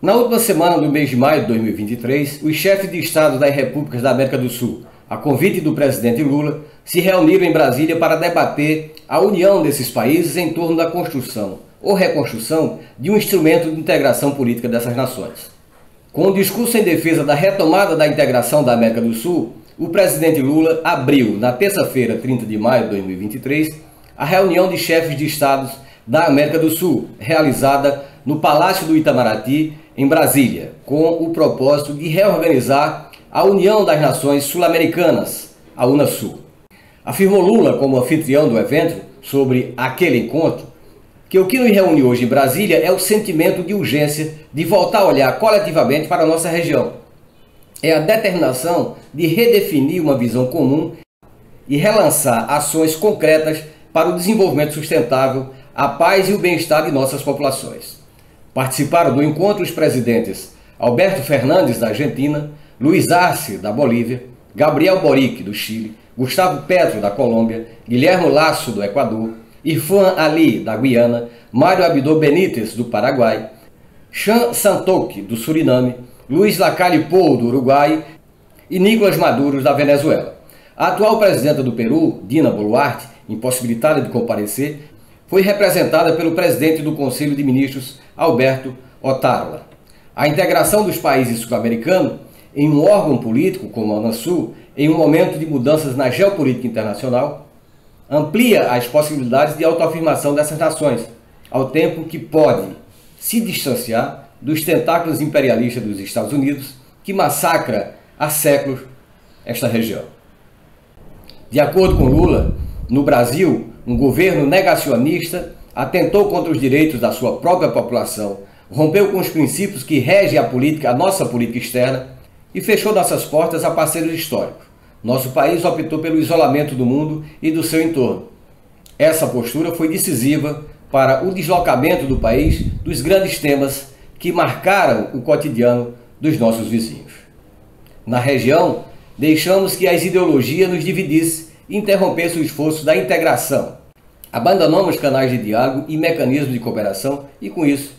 Na última semana do mês de maio de 2023, os chefes de Estado das repúblicas da América do Sul, a convite do presidente Lula, se reuniram em Brasília para debater a união desses países em torno da construção ou reconstrução de um instrumento de integração política dessas nações. Com o discurso em defesa da retomada da integração da América do Sul, o presidente Lula abriu, na terça-feira, 30 de maio de 2023, a reunião de chefes de estados da América do Sul, realizada no Palácio do Itamaraty, em Brasília, com o propósito de reorganizar a União das Nações Sul-Americanas, a Unasul. Afirmou Lula, como anfitrião do evento, sobre aquele encontro, que o que nos reúne hoje em Brasília é o sentimento de urgência de voltar a olhar coletivamente para a nossa região. É a determinação de redefinir uma visão comum e relançar ações concretas para o desenvolvimento sustentável, a paz e o bem-estar de nossas populações. Participaram do encontro os presidentes Alberto Fernandes, da Argentina, Luiz Arce, da Bolívia, Gabriel Boric, do Chile, Gustavo Petro, da Colômbia, Guilherme Lasso, do Equador, Irfan Ali, da Guiana, Mário Abdô Benítez, do Paraguai, Chan Santoque, do Suriname, Luiz Lacalle Pou, do Uruguai e Nicolas Maduro, da Venezuela. A atual presidenta do Peru, Dina Boluarte, impossibilitada de comparecer, foi representada pelo presidente do Conselho de Ministros, Alberto Otárola. A integração dos países sul-americanos em um órgão político como a Unasul, em um momento de mudanças na geopolítica internacional, amplia as possibilidades de autoafirmação dessas nações, ao tempo que pode se distanciar dos tentáculos imperialistas dos Estados Unidos, que massacra há séculos esta região. De acordo com Lula, no Brasil, um governo negacionista atentou contra os direitos da sua própria população, rompeu com os princípios que regem a política, a nossa política externa e fechou nossas portas a parceiros históricos. Nosso país optou pelo isolamento do mundo e do seu entorno. Essa postura foi decisiva para o deslocamento do país dos grandes temas que marcaram o cotidiano dos nossos vizinhos. Na região, deixamos que as ideologias nos dividissem e interrompessem o esforço da integração. Abandonamos canais de diálogo e mecanismos de cooperação e, com isso,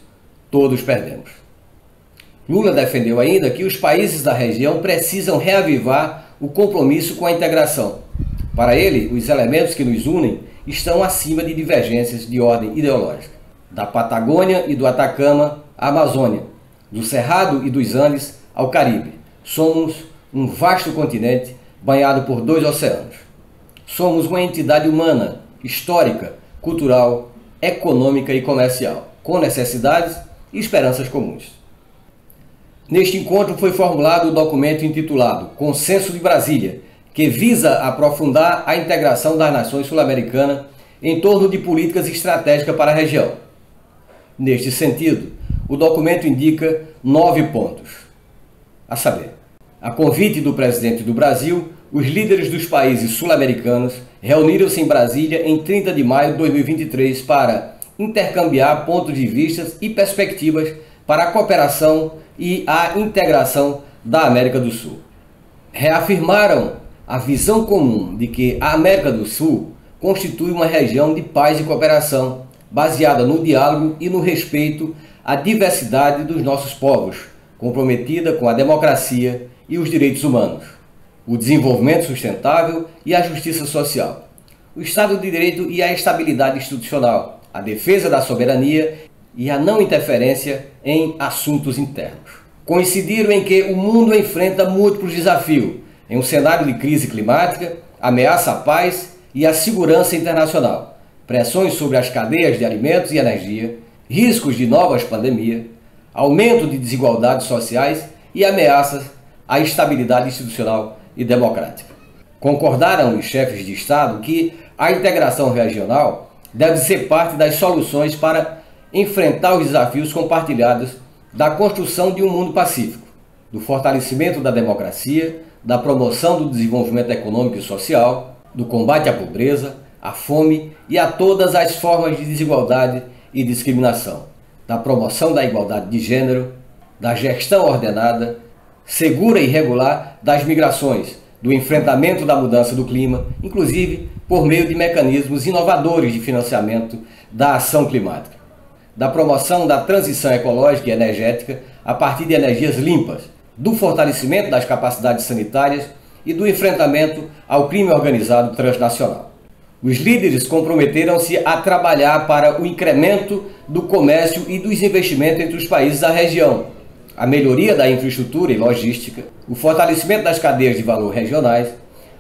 todos perdemos. Lula defendeu ainda que os países da região precisam reavivar o compromisso com a integração. Para ele, os elementos que nos unem estão acima de divergências de ordem ideológica. Da Patagônia e do Atacama à Amazônia, do Cerrado e dos Andes ao Caribe. Somos um vasto continente banhado por dois oceanos. Somos uma entidade humana, histórica, cultural, econômica e comercial, com necessidades e esperanças comuns. Neste encontro foi formulado o documento intitulado Consenso de Brasília, que visa aprofundar a integração das nações sul-americanas em torno de políticas estratégicas para a região. Neste sentido, o documento indica nove pontos. A saber, a convite do presidente do Brasil, os líderes dos países sul-americanos reuniram-se em Brasília em 30 de maio de 2023 para intercambiar pontos de vista e perspectivas para a cooperação e a integração da América do Sul. Reafirmaram a visão comum de que a América do Sul constitui uma região de paz e cooperação, baseada no diálogo e no respeito à diversidade dos nossos povos, comprometida com a democracia e os direitos humanos, o desenvolvimento sustentável e a justiça social, o Estado de Direito e a estabilidade institucional, a defesa da soberania e a não interferência em assuntos internos. Coincidiram em que o mundo enfrenta múltiplos desafios em um cenário de crise climática, ameaça à paz e à segurança internacional, pressões sobre as cadeias de alimentos e energia, riscos de novas pandemias, aumento de desigualdades sociais e ameaças à estabilidade institucional e democrática. Concordaram os chefes de Estado que a integração regional deve ser parte das soluções para enfrentar os desafios compartilhados da construção de um mundo pacífico, do fortalecimento da democracia, da promoção do desenvolvimento econômico e social, do combate à pobreza, à fome e a todas as formas de desigualdade e discriminação, da promoção da igualdade de gênero, da gestão ordenada, segura e regular das migrações, do enfrentamento da mudança do clima, inclusive por meio de mecanismos inovadores de financiamento da ação climática da promoção da transição ecológica e energética a partir de energias limpas, do fortalecimento das capacidades sanitárias e do enfrentamento ao crime organizado transnacional. Os líderes comprometeram-se a trabalhar para o incremento do comércio e dos investimentos entre os países da região, a melhoria da infraestrutura e logística, o fortalecimento das cadeias de valor regionais,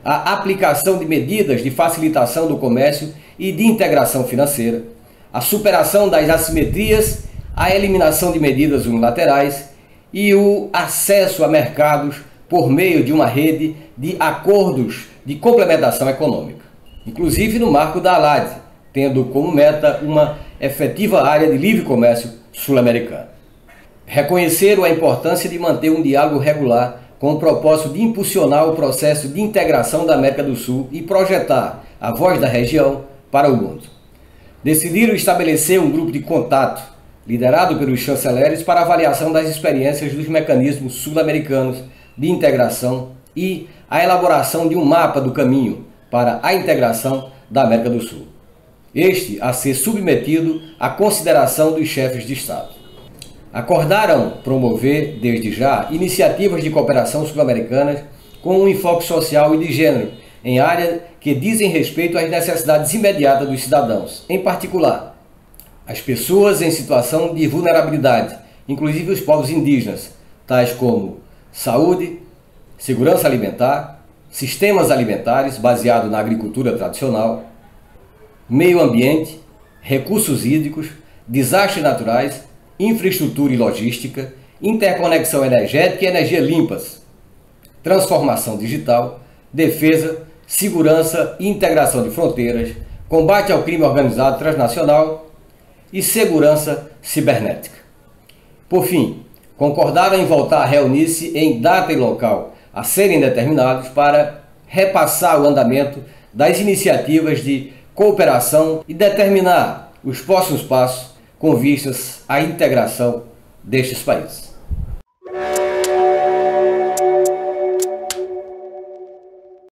a aplicação de medidas de facilitação do comércio e de integração financeira, a superação das assimetrias, a eliminação de medidas unilaterais e o acesso a mercados por meio de uma rede de acordos de complementação econômica, inclusive no marco da ALAD, tendo como meta uma efetiva área de livre comércio sul-americana. Reconheceram a importância de manter um diálogo regular com o propósito de impulsionar o processo de integração da América do Sul e projetar a voz da região para o mundo. Decidiram estabelecer um grupo de contato, liderado pelos chanceleres, para avaliação das experiências dos mecanismos sul-americanos de integração e a elaboração de um mapa do caminho para a integração da América do Sul. Este a ser submetido à consideração dos chefes de Estado acordaram promover, desde já, iniciativas de cooperação sul-americanas com um enfoque social e de gênero, em áreas que dizem respeito às necessidades imediatas dos cidadãos, em particular, as pessoas em situação de vulnerabilidade, inclusive os povos indígenas, tais como saúde, segurança alimentar, sistemas alimentares baseados na agricultura tradicional, meio ambiente, recursos hídricos, desastres naturais infraestrutura e logística, interconexão energética e energia limpas, transformação digital, defesa, segurança e integração de fronteiras, combate ao crime organizado transnacional e segurança cibernética. Por fim, concordaram em voltar a reunir-se em data e local a serem determinados para repassar o andamento das iniciativas de cooperação e determinar os próximos passos com vistas à integração destes países.